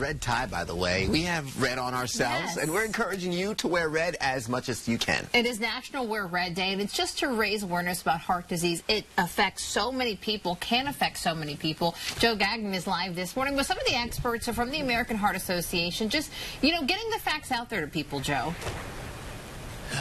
Red tie, by the way. We have red on ourselves, Yes. and we're encouraging you to wear red as much as you can. It is National Wear Red Day, and it's just to raise awareness about heart disease. It affects so many people, can affect so many people. Joe Gagnon is live this morning with some of the experts from the American Heart Association. Just, you know, getting the facts out there to people, Joe.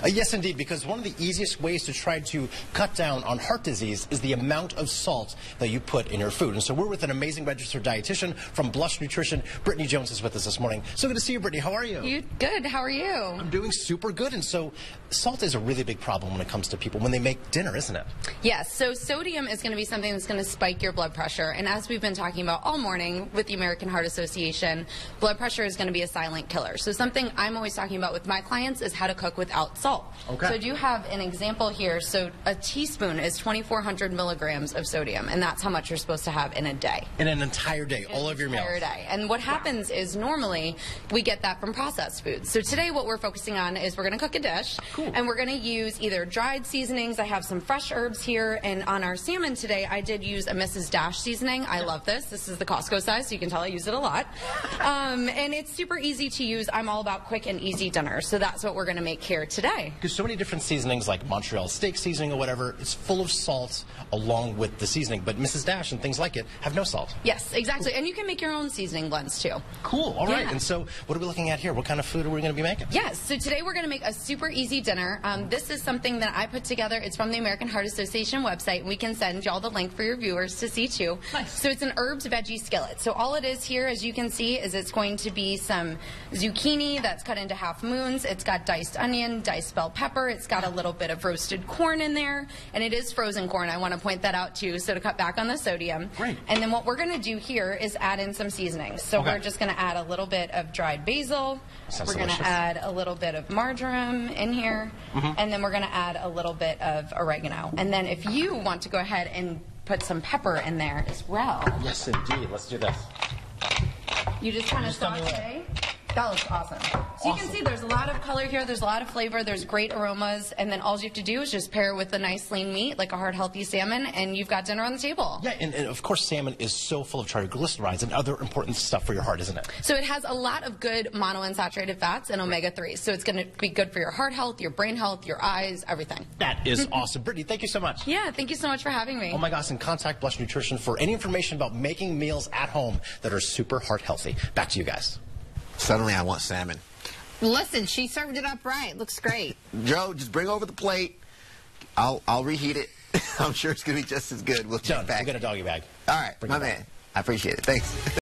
Uh, yes, indeed, because one of the easiest ways to try to cut down on heart disease is the amount of salt that you put in your food. And so we're with an amazing registered dietitian from Blush Nutrition. Brittany Jones is with us this morning. So good to see you, Brittany. How are you? You good? How are you? I'm doing super good. And so salt is a really big problem when it comes to people when they make dinner, isn't it? Yes. So sodium is going to be something that's going to spike your blood pressure, and as we've been talking about all morning with the American Heart Association, blood pressure is going to be a silent killer. So something I'm always talking about with my clients is how to cook without salt. Okay. So do have an example here. So a teaspoon is 2,400 milligrams of sodium, and that's how much you're supposed to have in a day. In an entire day, all of your meals. entire day. And what happens is normally we get that from processed foods. So today what we're focusing on is we're going to cook a dish and we're going to use either dried seasonings. I have some fresh herbs here and on our salmon today I did use a Mrs. Dash seasoning. I love this. This is the Costco size so you can tell I use it a lot. Um, and it's super easy to use. I'm all about quick and easy dinners. So that's what we're going to make here today. Because so many different seasonings, like Montreal steak seasoning or whatever, it's full of salt along with the seasoning. But Mrs. Dash and things like it have no salt. Yes, exactly. And you can make your own seasoning blends too. Cool. All right. Yeah. And so, what are we looking at here? What kind of food are we going to be making? Yes, so today we're going to make a super easy dinner. Um, this is something that I put together. It's from the American Heart Association website. We can send y'all the link for your viewers to see too. Nice. So it's an herbs veggie skillet. So all it is here, as you can see, is it's going to be some zucchini that's cut into half moons. It's got diced onion, diced bell pepper. It's got a little bit of roasted corn in there, and it is frozen corn. I want to point that out too, so to cut back on the sodium. Great. And then what we're going to do here is add in some seasonings. So Okay. we're just going to add a little bit of dried basil. Sounds we're going to add a little bit of marjoram in here, Mm-hmm. and then we're going to add a little bit of oregano. And then if you want to go ahead and put some pepper in there as well, Yes, indeed. Let's do this. you just kind of Just tell me saute. That looks awesome. So you can see there's a lot of color here, there's a lot of flavor, there's great aromas, and then all you have to do is just pair it with a nice lean meat, like a hard, healthy salmon, and you've got dinner on the table. Yeah, and, and of course, salmon is so full of triglycerides and other important stuff for your heart, isn't it? So it has a lot of good monounsaturated fats and omega-3, So it's going to be good for your heart health, your brain health, your eyes, everything. That is awesome. Brittany, thank you so much. Yeah, thank you so much for having me. Oh my gosh, and contact Blush Nutrition for any information about making meals at home that are super heart healthy. Back to you guys. Suddenly, I want salmon. Listen, she served it up right. Looks great. Joe, just bring over the plate. I'll I'll reheat it. I'm sure it's going to be just as good. We'll check Done. back. We'll get a doggy bag. All right, Bring my it back. man. I appreciate it. Thanks.